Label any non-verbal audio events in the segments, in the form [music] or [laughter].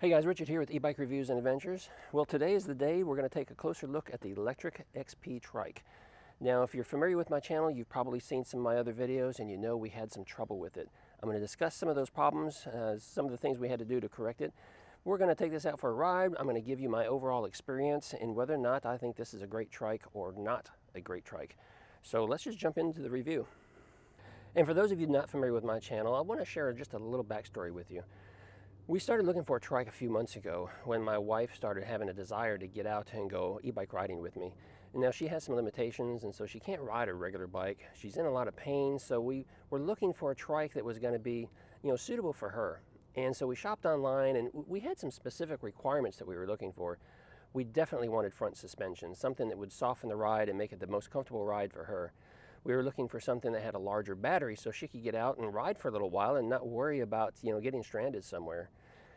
Hey guys, Richard here with eBike Reviews and Adventures. Well, today is the day we're going to take a closer look at the Lectric XP trike. Now, if you're familiar with my channel, you've probably seen some of my other videos and you know we had some trouble with it. I'm going to discuss some of those problems, uh, some of the things we had to do to correct it. We're going to take this out for a ride. I'm going to give you my overall experience and whether or not I think this is a great trike or not a great trike. So let's just jump into the review. And for those of you not familiar with my channel, I want to share just a little backstory with you. We started looking for a trike a few months ago when my wife started having a desire to get out and go e-bike riding with me. And now she has some limitations and so she can't ride a regular bike. She's in a lot of pain so we were looking for a trike that was going to be you know, suitable for her. And so we shopped online and we had some specific requirements that we were looking for. We definitely wanted front suspension, something that would soften the ride and make it the most comfortable ride for her. We were looking for something that had a larger battery so she could get out and ride for a little while and not worry about you know, getting stranded somewhere.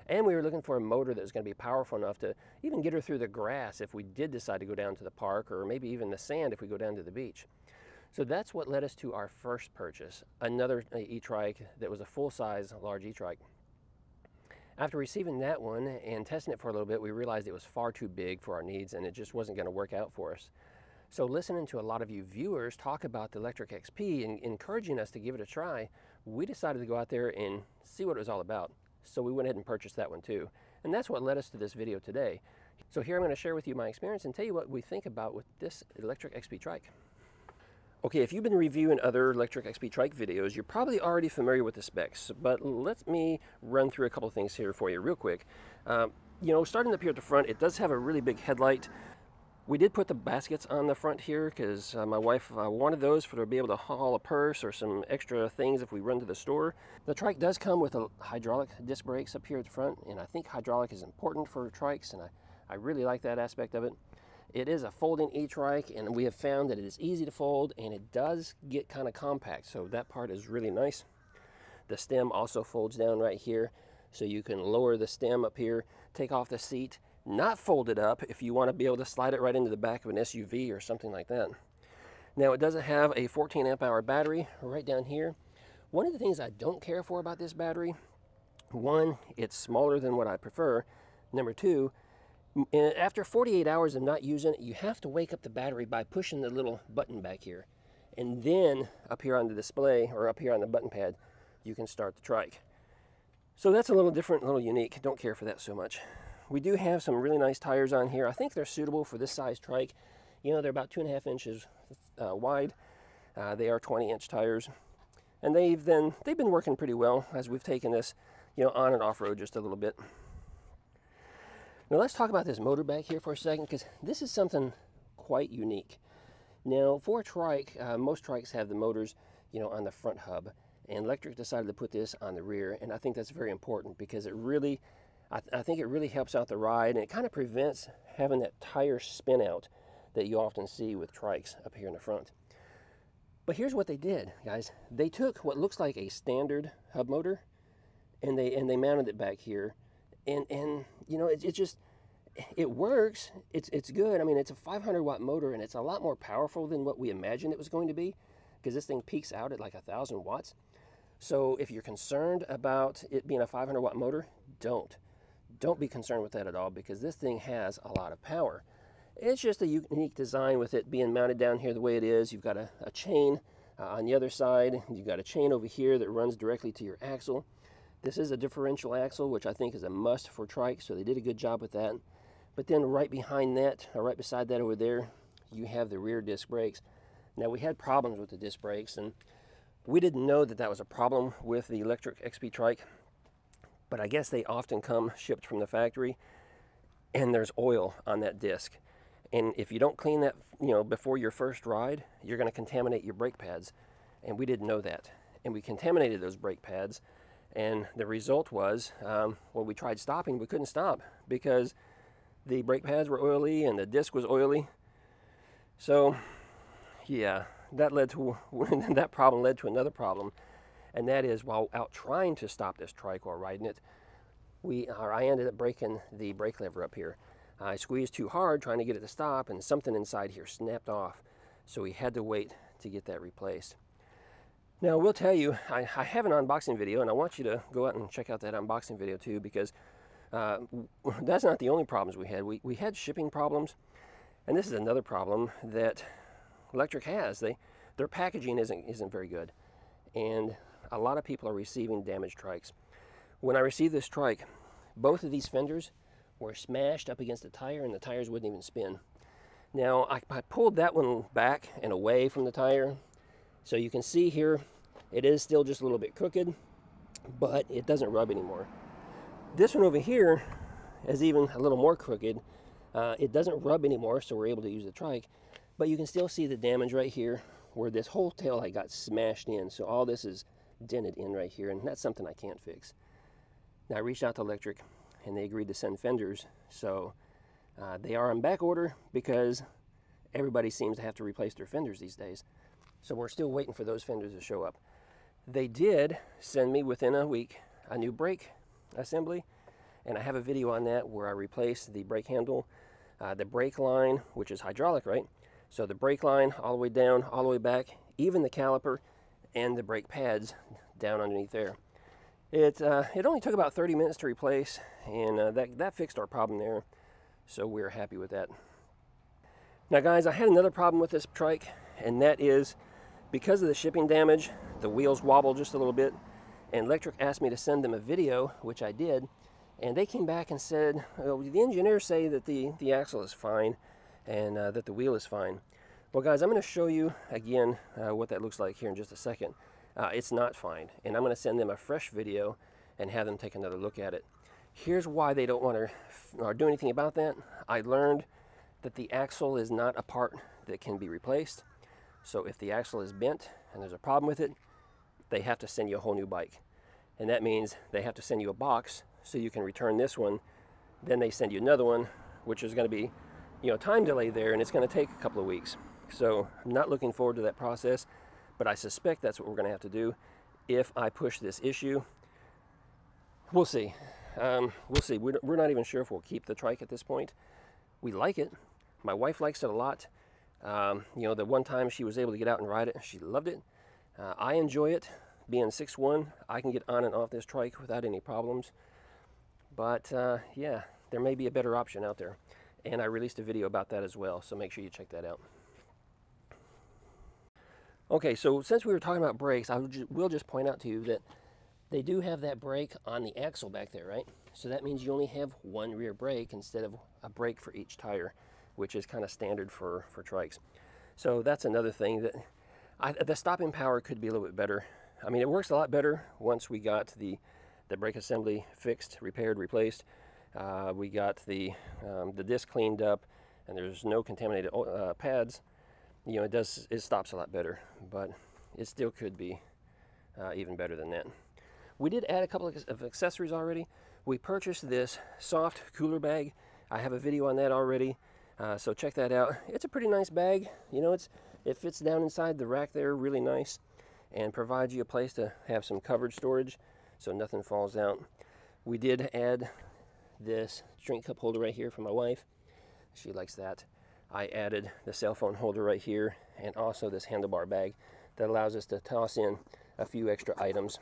And we were looking for a motor that was going to be powerful enough to even get her through the grass if we did decide to go down to the park or maybe even the sand if we go down to the beach. So that's what led us to our first purchase, another uh, e-trike that was a full-size large e-trike. After receiving that one and testing it for a little bit, we realized it was far too big for our needs and it just wasn't going to work out for us. So listening to a lot of you viewers talk about the Lectric XP and encouraging us to give it a try, we decided to go out there and see what it was all about. So we went ahead and purchased that one too. And that's what led us to this video today. So here I'm going to share with you my experience and tell you what we think about with this Lectric XP trike. Okay, if you've been reviewing other Lectric XP trike videos, you're probably already familiar with the specs, but let me run through a couple things here for you real quick. Um, you know, starting up here at the front, it does have a really big headlight. We did put the baskets on the front here because uh, my wife uh, wanted those for to be able to haul a purse or some extra things if we run to the store. The trike does come with a hydraulic disc brakes up here at the front and I think hydraulic is important for trikes and I, I really like that aspect of it. It is a folding e-trike and we have found that it is easy to fold and it does get kind of compact so that part is really nice. The stem also folds down right here so you can lower the stem up here, take off the seat not folded up if you want to be able to slide it right into the back of an SUV or something like that. Now it doesn't have a 14 amp hour battery right down here. One of the things I don't care for about this battery, one, it's smaller than what I prefer. Number two, eh, after 48 hours of not using it, you have to wake up the battery by pushing the little button back here. And then up here on the display or up here on the button pad, you can start the trike. So that's a little different, a little unique. Don't care for that so much. We do have some really nice tires on here. I think they're suitable for this size trike. You know, they're about two and a half inches uh, wide. Uh, they are 20 inch tires. And they've then, they've been working pretty well as we've taken this, you know, on and off road just a little bit. Now let's talk about this motor back here for a second because this is something quite unique. Now for a trike, uh, most trikes have the motors, you know, on the front hub and Lectric decided to put this on the rear and I think that's very important because it really I, th I think it really helps out the ride and it kind of prevents having that tire spin out that you often see with trikes up here in the front. But here's what they did, guys. They took what looks like a standard hub motor and they and they mounted it back here. And and you know, it, it just it works. It's it's good. I mean, it's a 500 watt motor and it's a lot more powerful than what we imagined it was going to be because this thing peaks out at like a thousand watts. So if you're concerned about it being a 500 watt motor, don't don't be concerned with that at all because this thing has a lot of power. It's just a unique design with it being mounted down here the way it is. You've got a, a chain uh, on the other side. You've got a chain over here that runs directly to your axle. This is a differential axle, which I think is a must for trike, so they did a good job with that. But then right behind that, or right beside that over there, you have the rear disc brakes. Now we had problems with the disc brakes, and we didn't know that that was a problem with the Lectric XP trike but I guess they often come shipped from the factory and there's oil on that disc. And if you don't clean that, you know, before your first ride, you're going to contaminate your brake pads. And we didn't know that. And we contaminated those brake pads. And the result was, um, well, we tried stopping, we couldn't stop because the brake pads were oily and the disc was oily. So, yeah, that led to [laughs] that problem led to another problem and that is while out trying to stop this trike while riding it, we, I ended up breaking the brake lever up here. I squeezed too hard trying to get it to stop and something inside here snapped off. So we had to wait to get that replaced. Now, we'll tell you, I, I, have an unboxing video, and I want you to go out and check out that unboxing video too, because Uh, [laughs] that's not the only problems we had. We, we had shipping problems, and this is another problem that Lectric has. They, their packaging isn't, isn't very good, and a lot of people are receiving damaged trikes. When I received this trike, both of these fenders were smashed up against the tire and the tires wouldn't even spin. Now I, I pulled that one back and away from the tire so you can see here it is still just a little bit crooked but it doesn't rub anymore. This one over here is even a little more crooked. Uh, it doesn't rub anymore so we're able to use the trike but you can still see the damage right here where this whole tail light got smashed in so all this is dented in right here and that's something I can't fix. Now I reached out to Lectric, and they agreed to send fenders. So uh, they are on back order because everybody seems to have to replace their fenders these days. So we're still waiting for those fenders to show up. They did send me within a week a new brake assembly and I have a video on that where I replaced the brake handle, uh, the brake line, which is hydraulic, right? So the brake line all the way down, all the way back, even the caliper and the brake pads down underneath there. It, uh, it only took about 30 minutes to replace, and uh, that, that fixed our problem there, so we are happy with that. Now guys, I had another problem with this trike, and that is because of the shipping damage, the wheels wobble just a little bit, and Lectric asked me to send them a video, which I did, and they came back and said, well, the engineers say that the, the axle is fine, and uh, that the wheel is fine. Well guys, I'm going to show you again uh, what that looks like here in just a second uh, it's not fine. And I'm going to send them a fresh video and have them take another look at it. Here's why they don't want to or do anything about that. I learned that the axle is not a part that can be replaced. So if the axle is bent and there's a problem with it, they have to send you a whole new bike. And that means they have to send you a box so you can return this one. Then they send you another one, which is going to be, you know, time delay there, and it's going to take a couple of weeks. So I'm not looking forward to that process. But I suspect that's what we're going to have to do if I push this issue. We'll see. Um, we'll see. We're not even sure if we'll keep the trike at this point. We like it. My wife likes it a lot. Um, you know, the one time she was able to get out and ride it, she loved it. Uh, I enjoy it. Being 6'1", I can get on and off this trike without any problems. But uh, yeah, there may be a better option out there. And I released a video about that as well, so make sure you check that out. Okay, so since we were talking about brakes, I will just point out to you that they do have that brake on the axle back there, right? So that means you only have one rear brake instead of a brake for each tire, which is kind of standard for, for trikes. So that's another thing that I, the stopping power could be a little bit better. I mean, it works a lot better once we got the, the brake assembly fixed, repaired, replaced. Uh, we got the, um, the disc cleaned up and there's no contaminated uh, pads you know, it does, it stops a lot better, but it still could be uh, even better than that. We did add a couple of accessories already. We purchased this soft cooler bag. I have a video on that already, uh, so check that out. It's a pretty nice bag. You know, it's it fits down inside the rack there really nice and provides you a place to have some covered storage so nothing falls out. We did add this drink cup holder right here for my wife. She likes that. I added the cell phone holder right here and also this handlebar bag that allows us to toss in a few extra items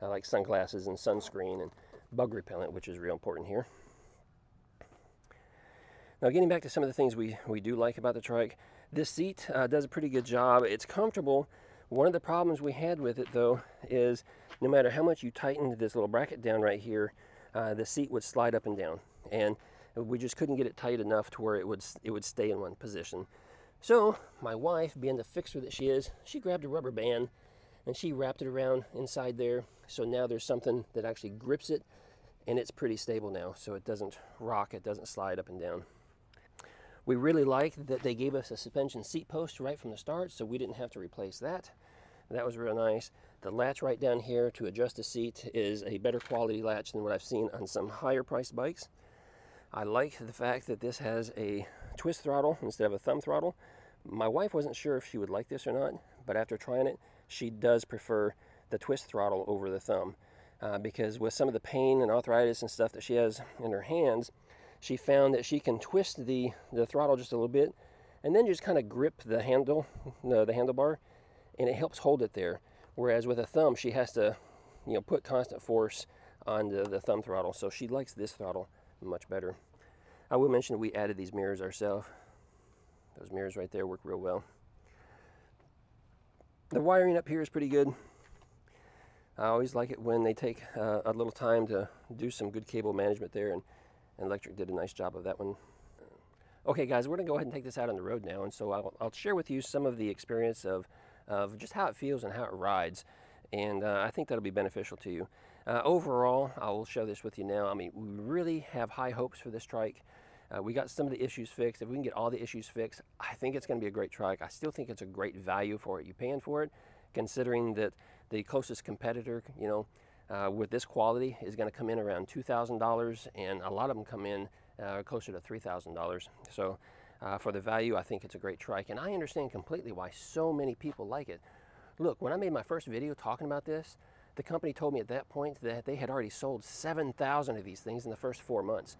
uh, like sunglasses and sunscreen and bug repellent, which is real important here. Now getting back to some of the things we, we do like about the trike, this seat uh, does a pretty good job. It's comfortable. One of the problems we had with it though is no matter how much you tightened this little bracket down right here, uh, the seat would slide up and down. And we just couldn't get it tight enough to where it would it would stay in one position. So my wife, being the fixer that she is, she grabbed a rubber band and she wrapped it around inside there. So now there's something that actually grips it and it's pretty stable now. So it doesn't rock, it doesn't slide up and down. We really like that they gave us a suspension seat post right from the start so we didn't have to replace that. That was real nice. The latch right down here to adjust the seat is a better quality latch than what I've seen on some higher priced bikes. I like the fact that this has a twist throttle instead of a thumb throttle. My wife wasn't sure if she would like this or not, but after trying it, she does prefer the twist throttle over the thumb. Uh, because with some of the pain and arthritis and stuff that she has in her hands, she found that she can twist the, the throttle just a little bit and then just kind of grip the handle, the, the handlebar, and it helps hold it there. Whereas with a thumb, she has to, you know, put constant force on the, the thumb throttle. So she likes this throttle much better. I will mention we added these mirrors ourselves. Those mirrors right there work real well. The wiring up here is pretty good. I always like it when they take uh, a little time to do some good cable management there, and, and Lectric did a nice job of that one. Okay, guys, we're to go ahead and take this out on the road now, and so I'll, I'll share with you some of the experience of, of just how it feels and how it rides, and uh, I think that'll be beneficial to you. Uh, overall, I will show this with you now. I mean, we really have high hopes for this trike. Uh, we got some of the issues fixed. If we can get all the issues fixed, I think it's going to be a great trike. I still think it's a great value for it. You paying for it, considering that the closest competitor, you know, uh, with this quality is going to come in around $2,000 and a lot of them come in uh, closer to $3,000. So uh, for the value, I think it's a great trike. And I understand completely why so many people like it. Look, when I made my first video talking about this, the company told me at that point that they had already sold 7,000 of these things in the first four months.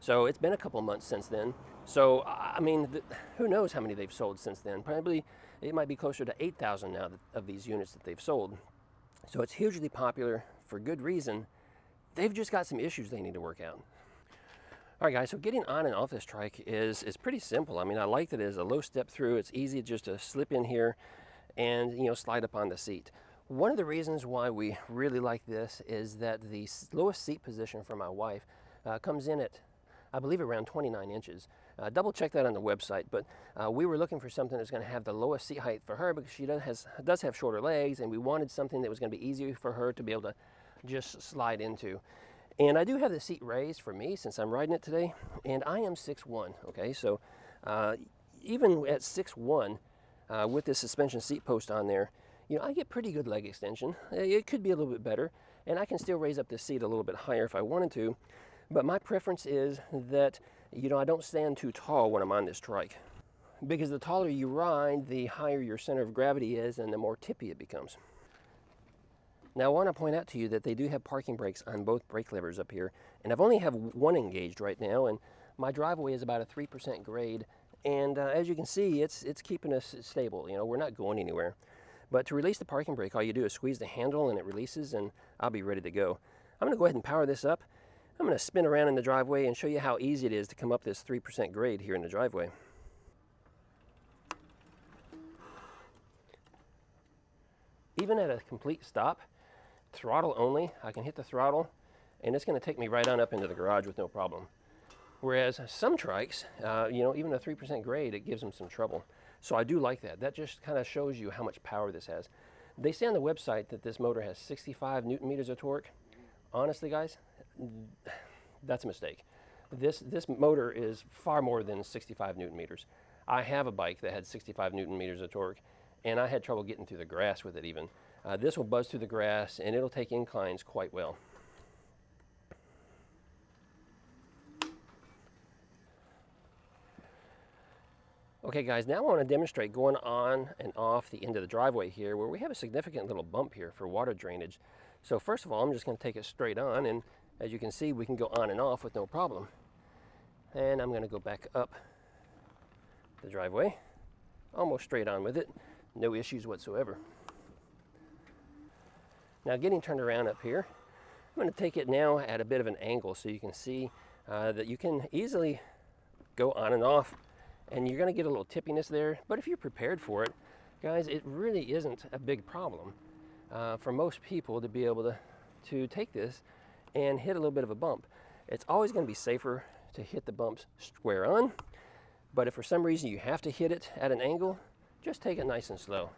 So it's been a couple months since then. So, I mean, who knows how many they've sold since then? Probably it might be closer to 8,000 now of these units that they've sold. So it's hugely popular for good reason. They've just got some issues they need to work out. All right, guys, so getting on and off this trike is, is pretty simple. I mean, I like that it is a low step through. It's easy just to slip in here and, you know, slide up on the seat. One of the reasons why we really like this is that the lowest seat position for my wife uh, comes in at, I believe, around 29 inches. Uh, double check that on the website, but uh, we were looking for something that's going to have the lowest seat height for her because she does, has, does have shorter legs, and we wanted something that was going to be easier for her to be able to just slide into. And I do have the seat raised for me since I'm riding it today, and I am 6'1", okay? So uh, even at 6'1", uh, with this suspension seat post on there, you know, I get pretty good leg extension. It could be a little bit better, and I can still raise up the seat a little bit higher if I wanted to, but my preference is that you know, I don't stand too tall when I'm on this trike because the taller you ride, the higher your center of gravity is and the more tippy it becomes. Now I want to point out to you that they do have parking brakes on both brake levers up here and I've only have one engaged right now and my driveway is about a 3% grade and uh, as you can see it's it's keeping us stable you know we're not going anywhere but to release the parking brake all you do is squeeze the handle and it releases and I'll be ready to go I'm gonna go ahead and power this up I'm going to spin around in the driveway and show you how easy it is to come up this 3% grade here in the driveway. Even at a complete stop, throttle only, I can hit the throttle and it's going to take me right on up into the garage with no problem. Whereas some trikes, uh, you know, even a 3% grade, it gives them some trouble. So I do like that. That just kind of shows you how much power this has. They say on the website that this motor has 65 newton meters of torque. Honestly, guys, that's a mistake. This, this motor is far more than 65 newton meters. I have a bike that had 65 newton meters of torque, and I had trouble getting through the grass with it even. Uh, this will buzz through the grass, and it'll take inclines quite well. Okay guys, now I want to demonstrate going on and off the end of the driveway here where we have a significant little bump here for water drainage. So first of all, I'm just going to take it straight on and as you can see, we can go on and off with no problem. And I'm gonna go back up the driveway, almost straight on with it, no issues whatsoever. Now getting turned around up here, I'm gonna take it now at a bit of an angle so you can see uh, that you can easily go on and off and you're gonna get a little tippiness there, but if you're prepared for it, guys, it really isn't a big problem uh, for most people to be able to, to take this and hit a little bit of a bump. It's always going to be safer to hit the bumps square on, but if for some reason you have to hit it at an angle, just take it nice and slow.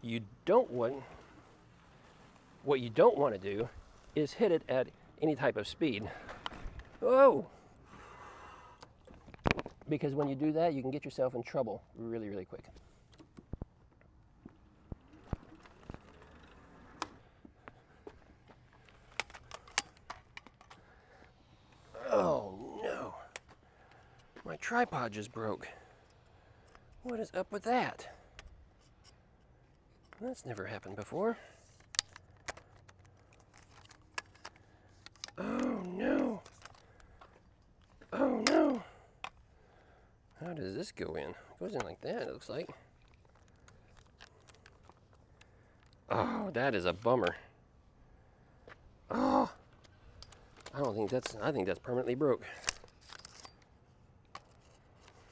You don't want, what you don't want to do is hit it at any type of speed. Oh! Because when you do that, you can get yourself in trouble really, really quick. Oh no, my tripod just broke. What is up with that? That's never happened before. Oh no. Oh no. How does this go in? It goes in like that, it looks like. Oh, that is a bummer. Oh, I don't think that's, I think that's permanently broke.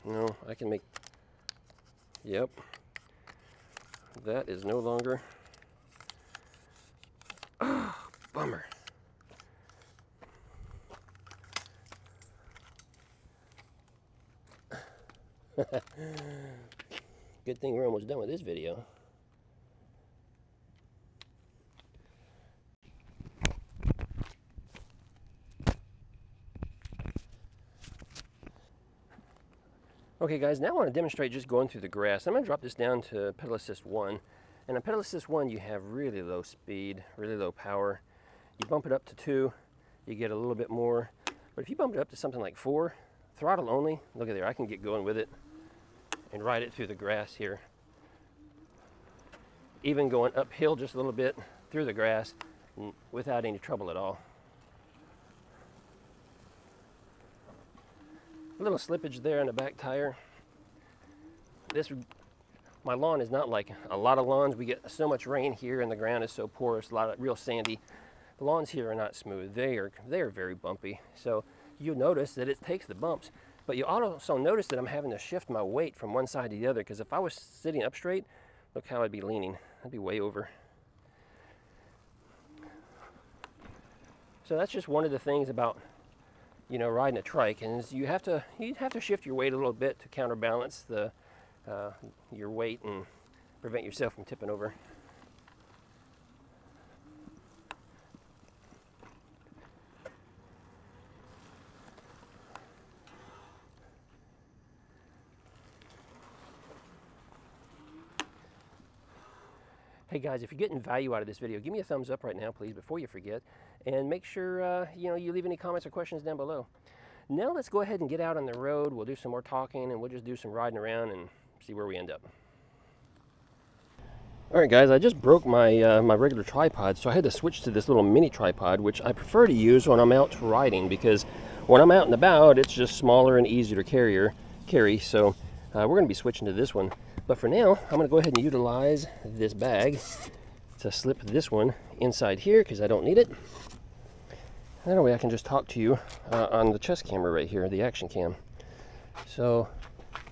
No, I can make, yep. That is no longer, ah, bummer. Good thing we're almost done with this video. Okay guys, now I want to demonstrate just going through the grass. I'm going to drop this down to pedal assist 1. And on pedal assist 1 you have really low speed, really low power. You bump it up to 2, you get a little bit more. But if you bump it up to something like 4, throttle only, look at there, I can get going with it and ride it through the grass here. Even going uphill just a little bit through the grass without any trouble at all. A little slippage there on the back tire. This, my lawn is not like a lot of lawns. We get so much rain here and the ground is so porous, a lot of real sandy. The lawns here are not smooth. They are, they are very bumpy. So you'll notice that it takes the bumps. But you also notice that I'm having to shift my weight from one side to the other because if I was sitting up straight, look how I'd be leaning. I'd be way over. So that's just one of the things about you know, riding a trike, and you have to you have to shift your weight a little bit to counterbalance the uh, your weight and prevent yourself from tipping over. Hey guys, if you're getting value out of this video, give me a thumbs up right now, please, before you forget. And make sure uh, you know you leave any comments or questions down below. Now let's go ahead and get out on the road. We'll do some more talking and we'll just do some riding around and see where we end up. All right, guys, I just broke my, uh, my regular tripod, so I had to switch to this little mini tripod, which I prefer to use when I'm out riding because when I'm out and about, it's just smaller and easier to carry. carry so uh, we're going to be switching to this one. But for now, I'm going to go ahead and utilize this bag to slip this one inside here because I don't need it. That way I can just talk to you uh, on the chest camera right here, the action cam. So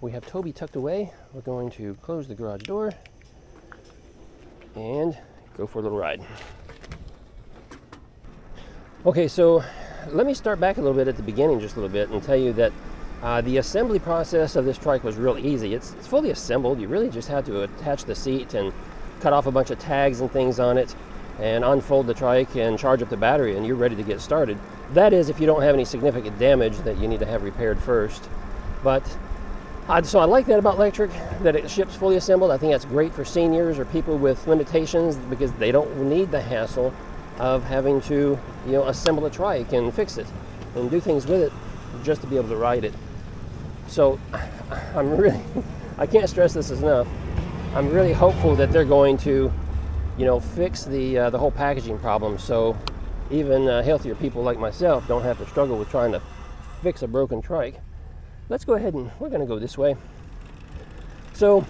we have Toby tucked away. We're going to close the garage door and go for a little ride. Okay, so let me start back a little bit at the beginning just a little bit and tell you that uh, the assembly process of this trike was real easy. It's, it's, fully assembled. You really just had to attach the seat and cut off a bunch of tags and things on it and unfold the trike and charge up the battery and you're ready to get started. That is if you don't have any significant damage that you need to have repaired first. But uh, so I like that about Lectric, that it ships fully assembled. I think that's great for seniors or people with limitations because they don't need the hassle of having to, you know, assemble a trike and fix it and do things with it just to be able to ride it. So I'm really, [laughs] I can't stress this enough. I'm really hopeful that they're going to, you know, fix the uh, the whole packaging problem. So even uh, healthier people like myself don't have to struggle with trying to fix a broken trike. Let's go ahead and we're going to go this way. So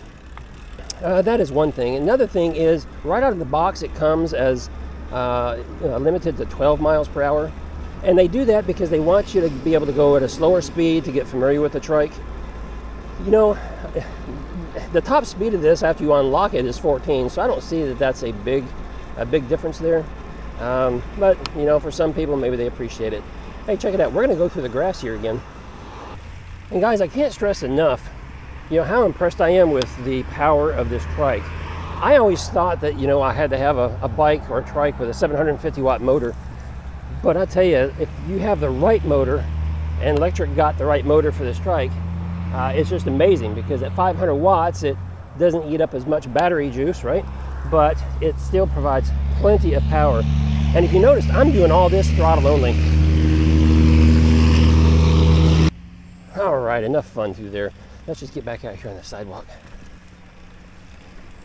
uh, that is one thing. Another thing is right out of the box it comes as uh, limited to 12 miles per hour. And they do that because they want you to be able to go at a slower speed to get familiar with the trike. You know, the top speed of this after you unlock it is 14, so I don't see that that's a big, a big difference there. Um, but you know, for some people, maybe they appreciate it. Hey, check it out. We're going to go through the grass here again. And guys, I can't stress enough, you know, how impressed I am with the power of this trike. I always thought that, you know, I had to have a, a bike or a trike with a 750 watt motor but I tell you, if you have the right motor, and Lectric got the right motor for this trike, uh, it's just amazing because at 500 watts, it doesn't eat up as much battery juice, right? But it still provides plenty of power. And if you notice, I'm doing all this throttle only. All right, enough fun through there. Let's just get back out here on the sidewalk.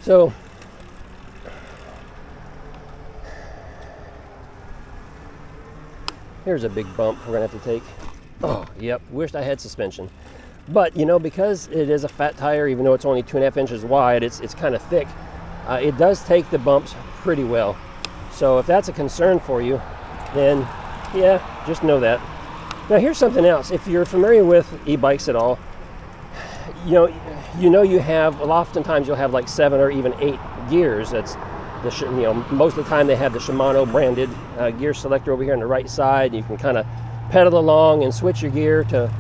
So Here's a big bump we're gonna have to take. Oh, yep, wished I had suspension. But, you know, because it is a fat tire, even though it's only two and a half inches wide, it's, it's kind of thick. Uh, it does take the bumps pretty well. So if that's a concern for you, then Yeah, just know that. Now here's something else. If you're familiar with e-bikes at all, you know, you know you have, well, oftentimes you'll have like seven or even eight gears. That's the, you know, most of the time they have the Shimano branded uh, gear selector over here on the right side. You can kind of pedal along and switch your gear to,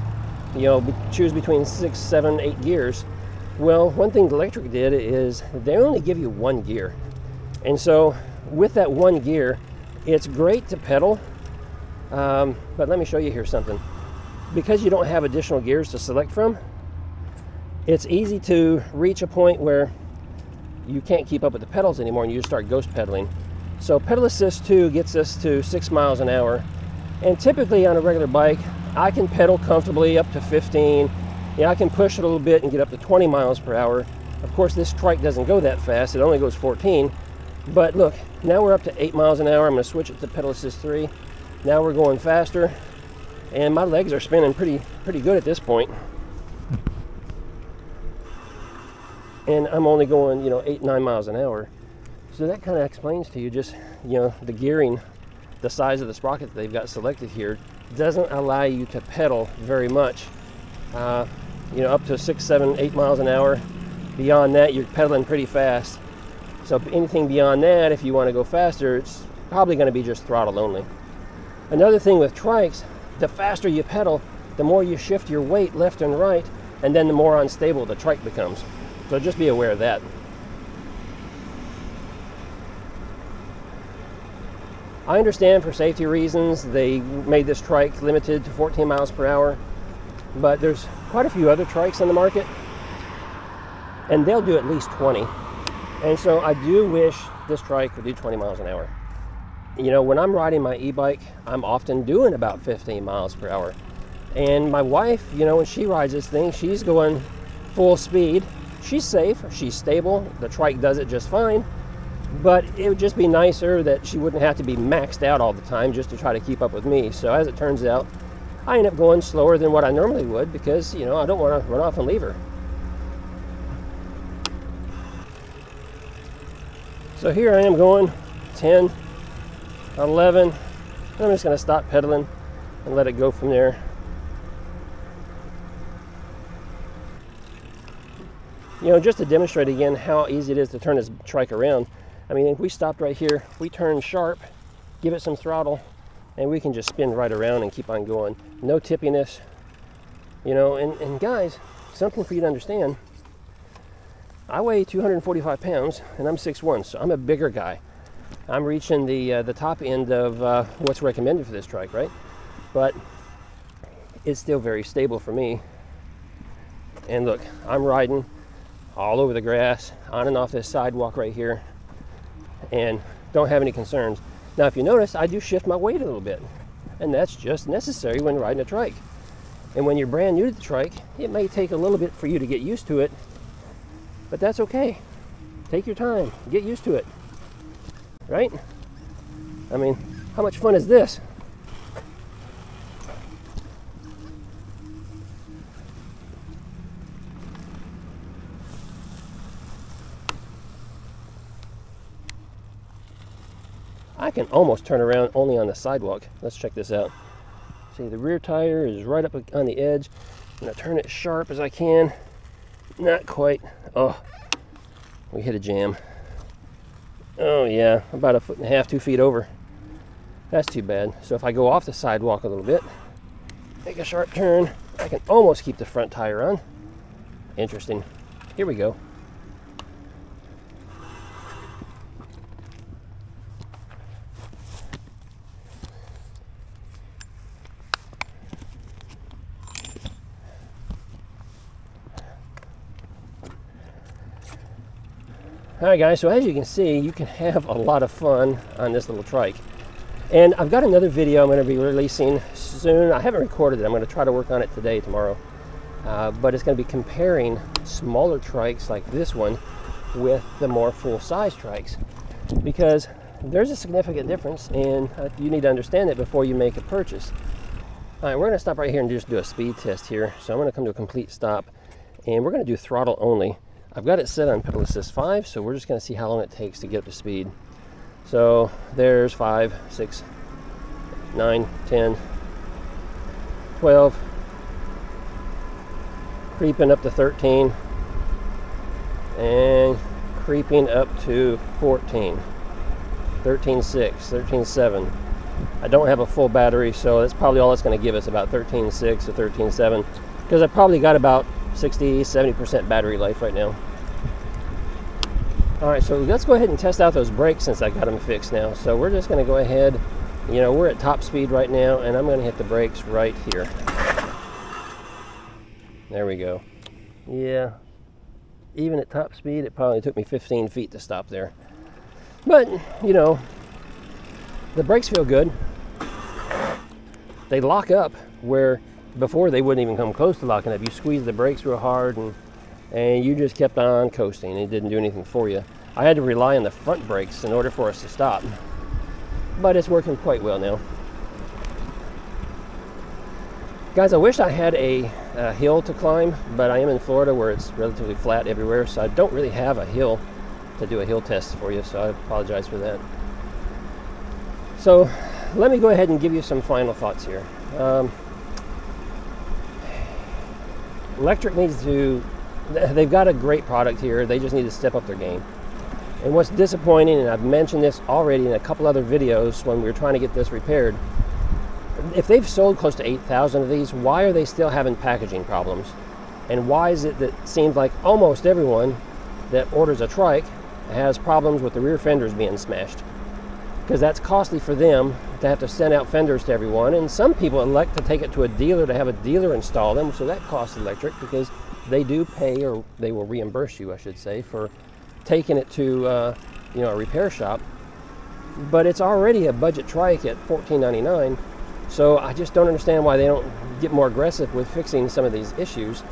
you know, choose between six, seven, eight gears. Well, one thing the Lectric did is they only give you one gear. And so with that one gear, it's great to pedal, um, but let me show you here something. Because you don't have additional gears to select from, it's easy to reach a point where you can't keep up with the pedals anymore and you just start ghost pedaling. So pedal assist 2 gets us to 6 miles an hour. And typically on a regular bike, I can pedal comfortably up to 15. Yeah, I can push it a little bit and get up to 20 miles per hour. Of course, this trike doesn't go that fast. It only goes 14. But look, now we're up to 8 miles an hour. I'm going to switch it to pedal assist 3. Now we're going faster. And my legs are spinning pretty pretty good at this point. And I'm only going, you know, eight, nine miles an hour. So that kind of explains to you just, you know, the gearing, the size of the sprocket that they've got selected here doesn't allow you to pedal very much. Uh, you know, up to six, seven, eight miles an hour. Beyond that, you're pedaling pretty fast. So anything beyond that, if you want to go faster, it's probably going to be just throttle only. Another thing with trikes, the faster you pedal, the more you shift your weight left and right, and then the more unstable the trike becomes. So just be aware of that. I understand for safety reasons they made this trike limited to 14 miles per hour, but there's quite a few other trikes on the market, and they'll do at least 20. And so I do wish this trike would do 20 miles an hour. You know, when I'm riding my e-bike, I'm often doing about 15 miles per hour. And my wife, you know, when she rides this thing, she's going full speed she's safe, she's stable, the trike does it just fine, but it would just be nicer that she wouldn't have to be maxed out all the time just to try to keep up with me. So as it turns out, I end up going slower than what I normally would because, you know, I don't want to run off and leave her. So here I am going 10, 11, and I'm just going to stop pedaling and let it go from there. You know, just to demonstrate again how easy it is to turn this trike around. I mean, if we stopped right here, we turn sharp, give it some throttle, and we can just spin right around and keep on going. No tippiness, you know, and, and guys, something for you to understand. I weigh 245 pounds and I'm 6'1", so I'm a bigger guy. I'm reaching the uh, the top end of uh, what's recommended for this trike, right? But it's still very stable for me. And look, I'm riding all over the grass, on and off this sidewalk right here, and don't have any concerns. Now, if you notice, I do shift my weight a little bit, and that's just necessary when riding a trike. And when you're brand new to the trike, it may take a little bit for you to get used to it, but that's okay. Take your time, get used to it, right? I mean, how much fun is this? I can almost turn around only on the sidewalk. Let's check this out. See, the rear tire is right up on the edge. I'm gonna turn it sharp as I can. Not quite. Oh, we hit a jam. Oh yeah, about a foot and a half, two feet over. That's too bad. So if I go off the sidewalk a little bit, make a sharp turn, I can almost keep the front tire on. Interesting. Here we go. Alright guys, so as you can see, you can have a lot of fun on this little trike. And I've got another video I'm going to be releasing soon. I haven't recorded it. I'm going to try to work on it today, tomorrow. Uh, but it's going to be comparing smaller trikes like this one with the more full-size trikes. Because there's a significant difference and uh, you need to understand it before you make a purchase. All right, we're going to stop right here and just do a speed test here. So I'm going to come to a complete stop and we're going to do throttle only. I've got it set on pedal assist 5, so we're just going to see how long it takes to get up to speed. So there's five, six, 9, 10, 12, creeping up to 13, and creeping up to 14, 13.6, 13.7. I don't have a full battery, so that's probably all it's going to give us, about 13.6 or 13.7, because I probably got about 60, 70% battery life right now. All right, so let's go ahead and test out those brakes since I got them fixed now. So we're just going to go ahead, you know, we're at top speed right now, and I'm going to hit the brakes right here. There we go. Yeah, even at top speed, it probably took me 15 feet to stop there. But, you know, the brakes feel good. They lock up where before they wouldn't even come close to locking up. You squeezed the brakes real hard and and you just kept on coasting. It didn't do anything for you. I had to rely on the front brakes in order for us to stop, but it's working quite well now. Guys, I wish I had a, a, hill to climb, but I am in Florida where it's relatively flat everywhere, so I don't really have a hill to do a hill test for you, so I apologize for that. So let me go ahead and give you some final thoughts here. Um, Lectric needs to they've got a great product here. They just need to step up their game. And what's disappointing, and I've mentioned this already in a couple other videos when we were trying to get this repaired, if they've sold close to 8,000 of these, why are they still having packaging problems? And why is it that seems like almost everyone that orders a trike has problems with the rear fenders being smashed? Because that's costly for them to have to send out fenders to everyone. And some people elect to take it to a dealer to have a dealer install them, so that costs Lectric because they do pay, or they will reimburse you, I should say, for taking it to uh, you know a repair shop. But it's already a budget trike at $14.99, so I just don't understand why they don't get more aggressive with fixing some of these issues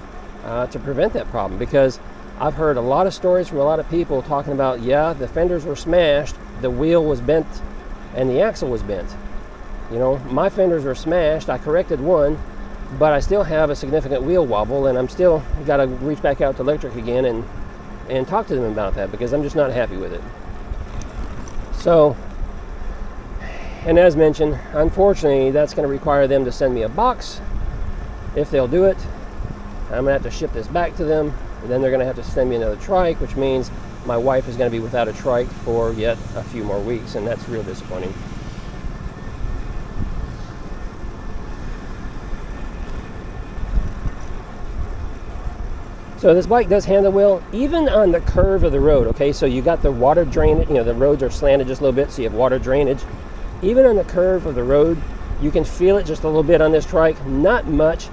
uh, to prevent that problem. Because I've heard a lot of stories from a lot of people talking about, yeah, the fenders were smashed, the wheel was bent, and the axle was bent. You know, my fenders were smashed. I corrected one, but I still have a significant wheel wobble and I'm still got to reach back out to Lectric again and and talk to them about that because I'm just not happy with it. So, and as mentioned, unfortunately, that's going to require them to send me a box. If they'll do it, I'm going to have to ship this back to them. And then they're going to have to send me another trike, which means my wife is going to be without a trike for yet a few more weeks, and that's real disappointing. So this bike does handle well, even on the curve of the road, okay? So you got the water drainage, you know, the roads are slanted just a little bit, so you have water drainage. Even on the curve of the road, you can feel it just a little bit on this trike, not much,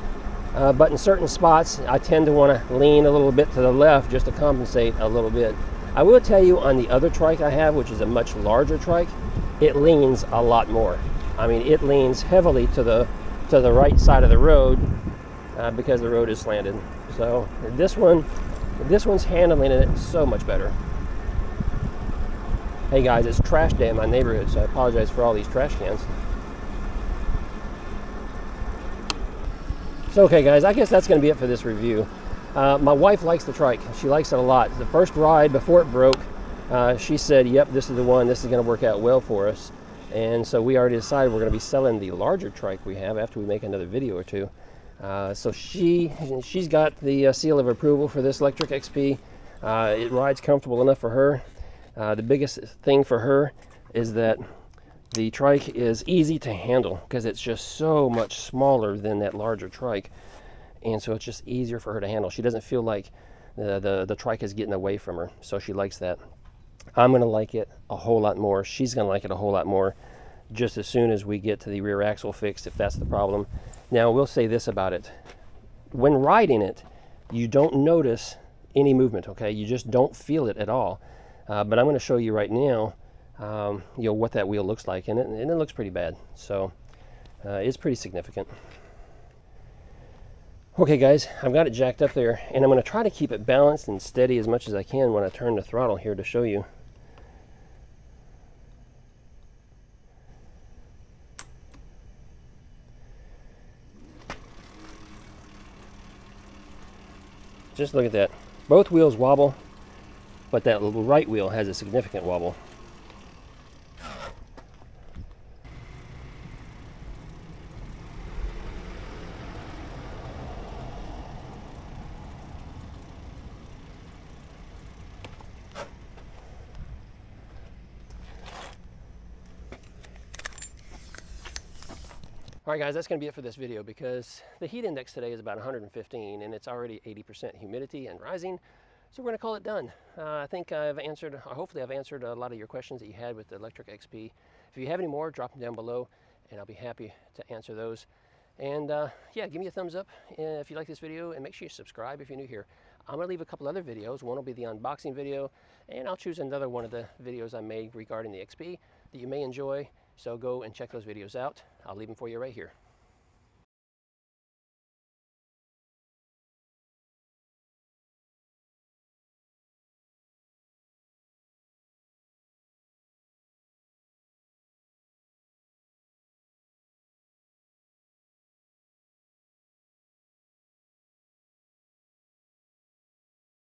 uh, but in certain spots, I tend to want to lean a little bit to the left just to compensate a little bit. I will tell you on the other trike I have, which is a much larger trike, it leans a lot more. I mean, it leans heavily to the to the right side of the road uh, because the road is slanted. So this one, this one's handling it so much better. Hey guys, it's trash day in my neighborhood, so I apologize for all these trash cans. So okay guys, I guess that's going to be it for this review. Uh, my wife likes the trike. She likes it a lot. The first ride before it broke, uh, she said, yep, this is the one. This is going to work out well for us. And so we already decided we're going to be selling the larger trike we have after we make another video or two. Uh, so she she's got the uh, seal of approval for this Lectric XP. Uh, it rides comfortable enough for her. The biggest thing for her is that the trike is easy to handle because it's just so much smaller than that larger trike, and so it's just easier for her to handle. She doesn't feel like the the, the trike is getting away from her, so she likes that. I'm gonna like it a whole lot more. She's gonna like it a whole lot more just as soon as we get to the rear axle fixed, if that's the problem. Now, we'll say this about it. When riding it, you don't notice any movement, okay? You just don't feel it at all. Uh, but I'm going to show you right now, um, you know, what that wheel looks like, and it, and it looks pretty bad. So uh, it's pretty significant. Okay, guys, I've got it jacked up there, and I'm going to try to keep it balanced and steady as much as I can when I turn the throttle here to show you. Just look at that. Both wheels wobble, but that little right wheel has a significant wobble. All right, guys, that's going to be it for this video because the heat index today is about 115 and it's already 80% humidity and rising. So we're going to call it done. Uh, I think I've answered, hopefully I've answered a lot of your questions that you had with the Lectric XP. If you have any more, drop them down below and I'll be happy to answer those. And uh, yeah, give me a thumbs up if you like this video and make sure you subscribe if you're new here. I'm going to leave a couple other videos. One will be the unboxing video and I'll choose another one of the videos I made regarding the XP that you may enjoy. So go and check those videos out. I'll leave them for you right here.